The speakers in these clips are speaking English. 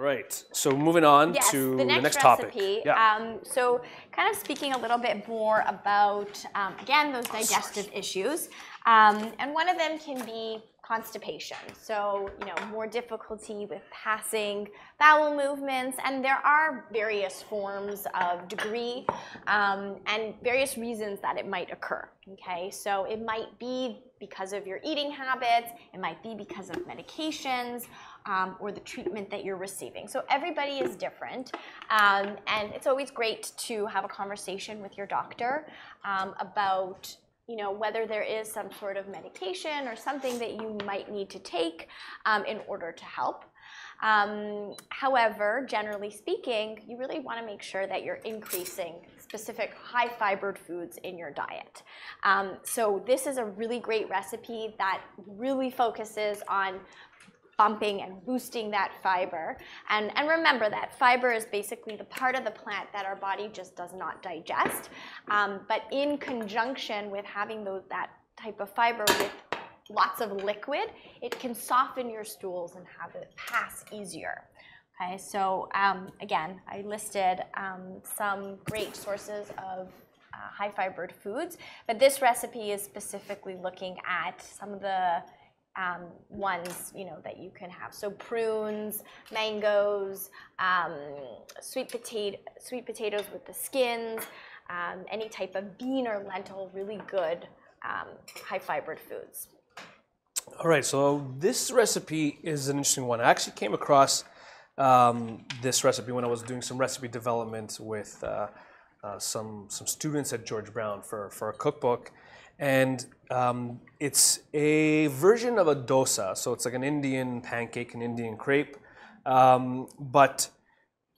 All right. So moving on Yes, to the next, next topic. Yeah. Um, so, kind of speaking a little bit more about, um, again, those digestive issues. Um, and one of them can be constipation. So, you know, more difficulty with passing bowel movements. And there are various forms of degree um, and various reasons that it might occur. Okay, so it might be because of your eating habits, it might be because of medications um, or the treatment that you're receiving. So everybody is different, um, and it's always great to have a conversation with your doctor um, about you know whether there is some sort of medication or something that you might need to take um, in order to help. Um, however, generally speaking, you really want to make sure that you're increasing specific high fibered foods in your diet. Um, so this is a really great recipe that really focuses on bumping and boosting that fiber. And, and remember that fiber is basically the part of the plant that our body just does not digest. Um, but in conjunction with having those, that type of fiber with lots of liquid, it can soften your stools and have it pass easier. Okay, so um, again, I listed um, some great sources of uh, high fibered foods, but this recipe is specifically looking at some of the um, ones you know that you can have. So prunes, mangoes, um, sweet potato, sweet potatoes with the skins, um, any type of bean or lentil, really good um, high fibered foods. All right. So this recipe is an interesting one. I actually came across um, this recipe when I was doing some recipe development with uh, uh, some some students at George Brown for for a cookbook, and um, it's a version of a dosa. So it's like an Indian pancake, an Indian crepe, um, but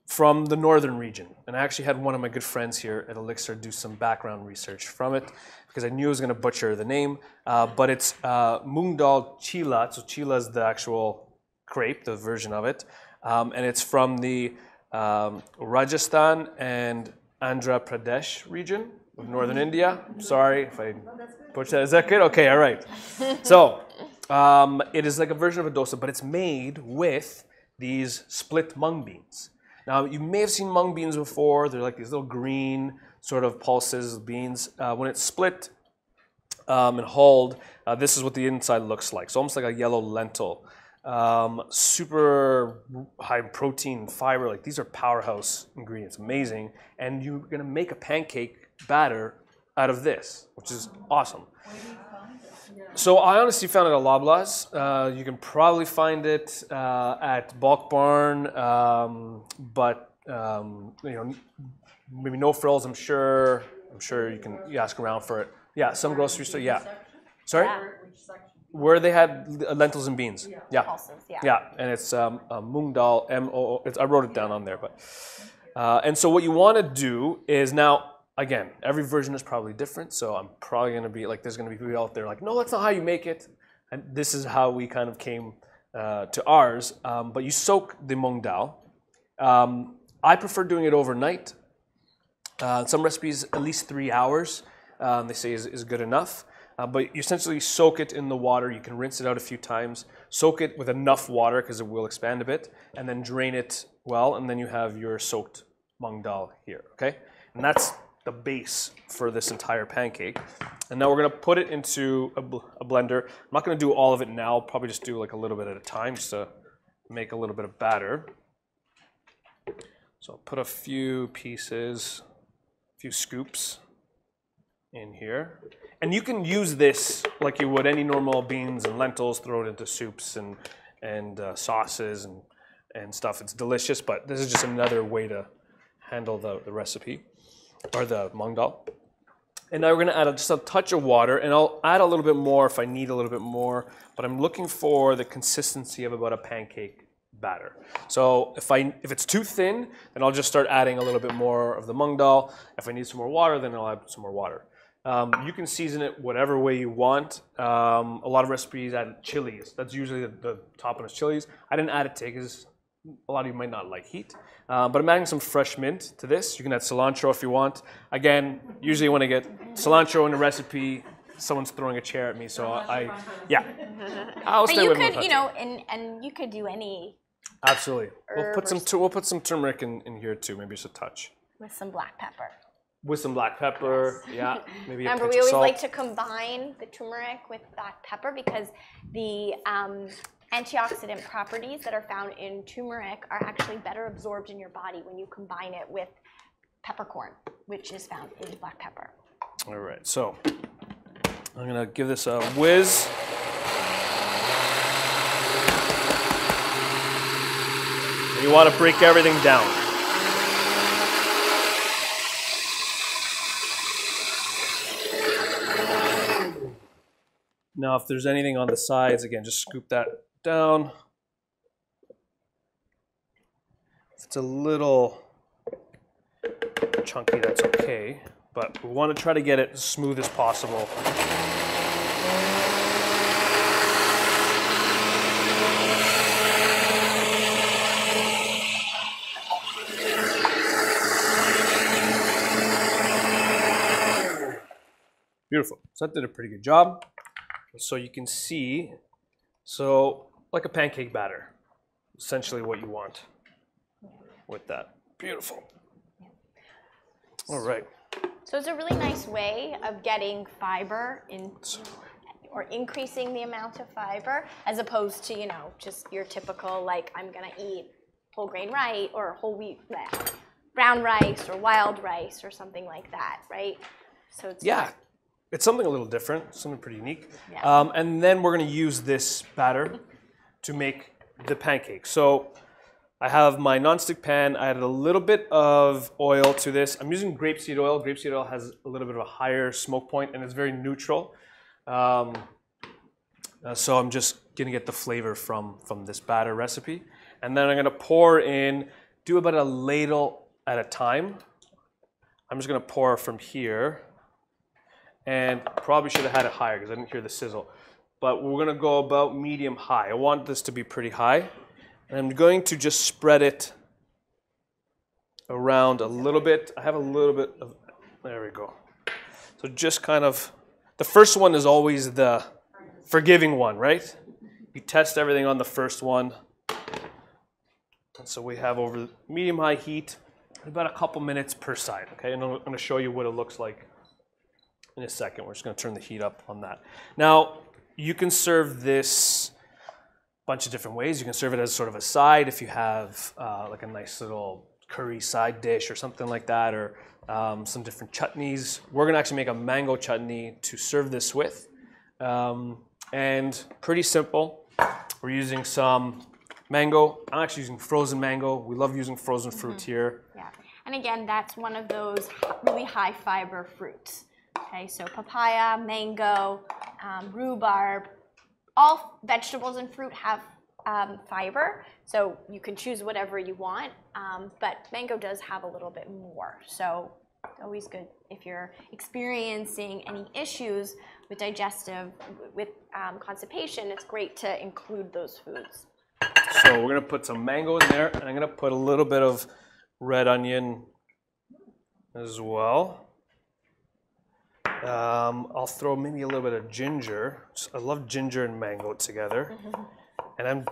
from the northern region. And I actually had one of my good friends here at ELLICSR do some background research from it because I knew I was going to butcher the name. Uh, but it's uh, Moong Dal Chila. So Chila is the actual crepe, the version of it. Um, and it's from the um, Rajasthan and Andhra Pradesh region of northern India. Sorry if I butchered that. Is that good? Okay, all right. So um, it is like a version of a dosa, but it's made with these split mung beans. Now, you may have seen mung beans before. They're like these little green sort of pulses of beans. Uh, when it's split um, and hulled, uh, this is what the inside looks like. So almost like a yellow lentil. Um, super high protein, fiber. Like these are powerhouse ingredients. Amazing. And you're gonna make a pancake batter out of this, which is awesome. So I honestly found it at Loblaws. Uh, you can probably find it uh, at Bulk Barn, um, but um, you know, maybe no frills. I'm sure. I'm sure you can you ask around for it. Yeah, some grocery store. Yeah. Sorry. Where they had lentils and beans. Yeah. Yeah. Yeah, and it's um, uh, Moong Dal M O. O- It's, I wrote it down on there, but uh, and so what you want to do is now again every version is probably different. So I'm probably going to be like there's going to be people out there like no, that's not how you make it, and this is how we kind of came uh, to ours. Um, but you soak the mung Dal. Um, I prefer doing it overnight. Uh, some recipes at least three hours. Um, they say is, is good enough. Uh, but you essentially soak it in the water. You can rinse it out a few times. Soak it with enough water because it will expand a bit, and then drain it well, and then you have your soaked mung dal here. Okay, and that's the base for this entire pancake. And now we're gonna put it into a, bl- a blender. I'm not gonna do all of it now. I'll probably just do like a little bit at a time, just to make a little bit of batter. So I'll put a few pieces, a few scoops in here. And you can use this like you would any normal beans and lentils, throw it into soups and, and uh, sauces and, and stuff. It's delicious, but this is just another way to handle the, the recipe or the mung dal. And now we're gonna add just a touch of water, and I'll add a little bit more if I need a little bit more, but I'm looking for the consistency of about a pancake batter. So if I if it's too thin, then I'll just start adding a little bit more of the mung dal. If I need some more water, then I'll add some more water. Um, you can season it whatever way you want. Um, a lot of recipes add chilies. That's usually the, the top one is chilies. I didn't add it today because a lot of you might not like heat. Uh, but I'm adding some fresh mint to this. You can add cilantro if you want. Again, usually when I get cilantro in a recipe, someone's throwing a chair at me, so I, yeah, I'll But stay you with could, you know, and, and you could do any Absolutely. We'll put some tu- we'll put some turmeric in, in here too, maybe just a touch. with some black pepper. With some black pepper, yeah, maybe a Remember, we always like to combine the turmeric with black pepper because the um, antioxidant properties that are found in turmeric are actually better absorbed in your body when you combine it with peppercorn, which is found in black pepper. All right, so I'm gonna give this a whiz. You want to break everything down. Now, if there's anything on the sides, again, just scoop that down. If it's a little chunky, that's okay. But we want to try to get it as smooth as possible. Beautiful. So that did a pretty good job. So you can see, so like a pancake batter, essentially what you want with that. Beautiful. All right. So it's a really nice way of getting fiber in or increasing the amount of fiber as opposed to, you know, just your typical like I'm going to eat whole grain rice or whole wheat bleh, brown rice or wild rice or something like that, right? So it's Yeah, it's something a little different, something pretty unique. Yeah. Um, and then we're going to use this batter to make the pancake. So I have my nonstick pan. I added a little bit of oil to this. I'm using grapeseed oil. Grapeseed oil has a little bit of a higher smoke point and it's very neutral. Um, uh, so I'm just gonna get the flavor from from this batter recipe, and then I'm gonna pour in. Do about a ladle at a time. I'm just gonna pour from here, and probably should have had it higher because I didn't hear the sizzle. But we're gonna go about medium high. I want this to be pretty high, and I'm going to just spread it around a little bit. I have a little bit of. There we go. So just kind of. The first one is always the forgiving one, right? You test everything on the first one. And so we have over medium high heat, about a couple minutes per side, okay? And I'm going to show you what it looks like in a second. We're just going to turn the heat up on that. Now, you can serve this a bunch of different ways. You can serve it as sort of a side if you have uh, like a nice little curry side dish or something like that, or um, some different chutneys. We're going to actually make a mango chutney to serve this with. Um, and pretty simple. We're using some mango. I'm actually using frozen mango. We love using frozen fruit here. Yeah. And again, that's one of those really high fiber fruits. Okay, so papaya, mango, um, rhubarb, all vegetables and fruit have um, fiber. So you can choose whatever you want, um, but mango does have a little bit more. So it's always good if you're experiencing any issues with digestive, with um, constipation. It's great to include those foods. So we're gonna put some mango in there, and I'm gonna put a little bit of red onion as well. Um, I'll throw maybe a little bit of ginger. I love ginger and mango together, and I'm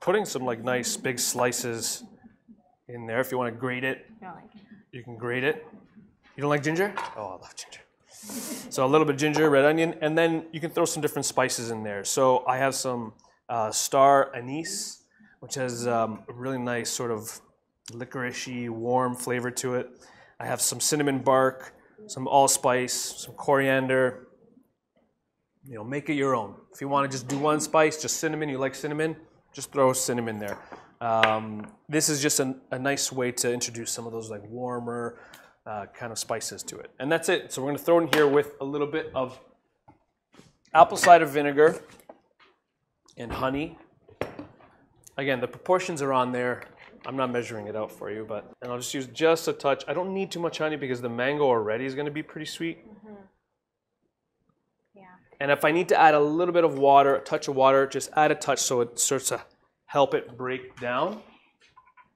putting some like nice big slices in there. If you want to grate it, You can grate it. You don't like ginger? Oh, I love ginger. So a little bit of ginger, red onion, and then you can throw some different spices in there. So I have some uh, star anise, which has um, a really nice sort of licoricey, warm flavor to it. I have some cinnamon bark, some allspice, some coriander. You know, make it your own. If you want to just do one spice, just cinnamon. You like cinnamon, just throw cinnamon there. Um, this is just an, a nice way to introduce some of those like warmer uh, kind of spices to it. And that's it. So we're going to throw in here with a little bit of apple cider vinegar and honey. Again, the proportions are on there. I'm not measuring it out for you, but and I'll just use just a touch. I don't need too much honey because the mango already is going to be pretty sweet. yeah. And if I need to add a little bit of water, a touch of water, just add a touch so it starts to help it break down.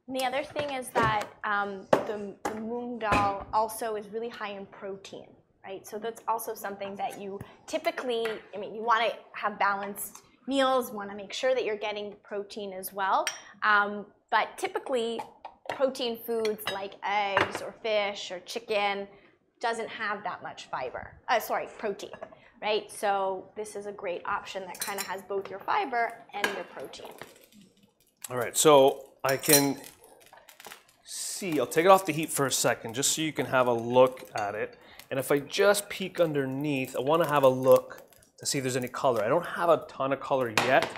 And the other thing is that um, the, the moong dal also is really high in protein, right? So that's also something that you typically, I mean, you want to have balanced meals, want to make sure that you're getting protein as well. Um, but typically, protein foods like eggs or fish or chicken doesn't have that much fiber. Uh, sorry, protein, right? So this is a great option that kind of has both your fiber and your protein. All right, so I can see, I'll take it off the heat for a second just so you can have a look at it. And if I just peek underneath, I want to have a look to see if there's any color. I don't have a ton of color yet,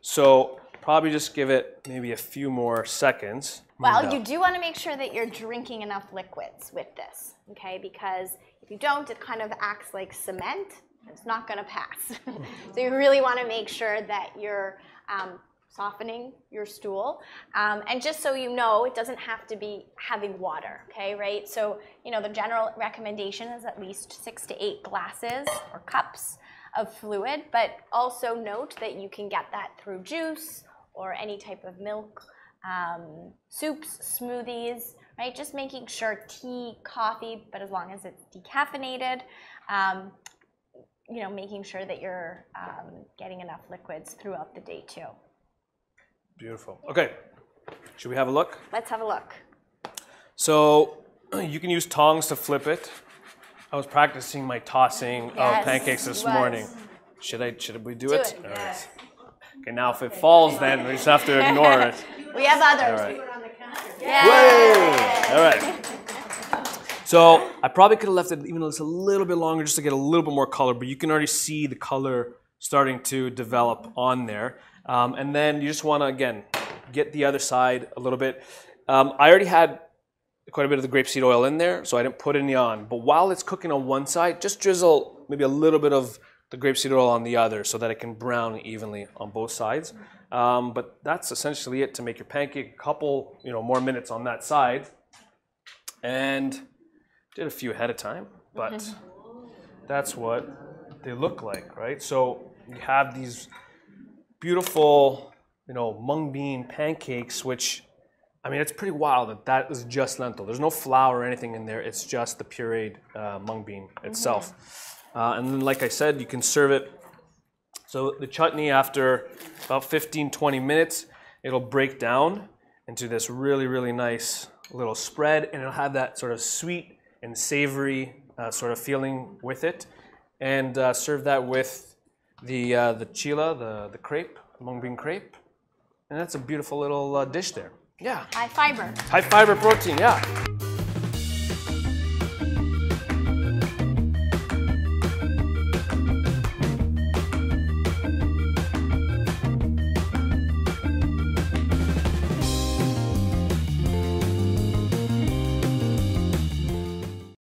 so probably just give it maybe a few more seconds. Well, you do want to make sure that you're drinking enough liquids with this, okay? Because if you don't, it kind of acts like cement. It's not going to pass. so you really want to make sure that you're um, softening your stool. Um, and just so you know, it doesn't have to be having water, okay, right? So, you know, the general recommendation is at least six to eight glasses or cups of fluid, but also note that you can get that through juice or any type of milk um, soups, smoothies, right? Just making sure tea, coffee, but as long as it's decaffeinated, um, you know, making sure that you're um, getting enough liquids throughout the day too. Beautiful. Okay, should we have a look? Let's have a look. So you can use tongs to flip it. I was practicing my tossing Yes, of pancakes this morning. Should I? Should we do, Do it? it. All right. Okay. Now, if it falls, then we just have to ignore it. We have others. All right. Yeah. All right. So I probably could have left it even just a little bit longer just to get a little bit more color, but you can already see the color starting to develop on there. Um, and then you just want to again get the other side a little bit. Um, I already had quite a bit of the grapeseed oil in there, so I didn't put any on. But while it's cooking on one side, just drizzle maybe a little bit of the grapeseed oil on the other so that it can brown evenly on both sides. Um, but that's essentially it to make your pancake. A couple, you know, more minutes on that side, and did a few ahead of time, but that's what they look like, right? So you have these beautiful, you know, mung bean pancakes, which I mean, it's pretty wild that that is just lentil. There's no flour or anything in there. It's just the pureed uh, mung bean itself. Uh, and then, like I said, you can serve it. So the chutney, after about 15, 20 minutes, it'll break down into this really, really nice little spread, and it'll have that sort of sweet and savory uh, sort of feeling with it. And uh, serve that with the uh, the chila, the the crepe, mung bean crepe, and that's a beautiful little uh, dish there. Yeah. High fiber. High fiber protein, yeah.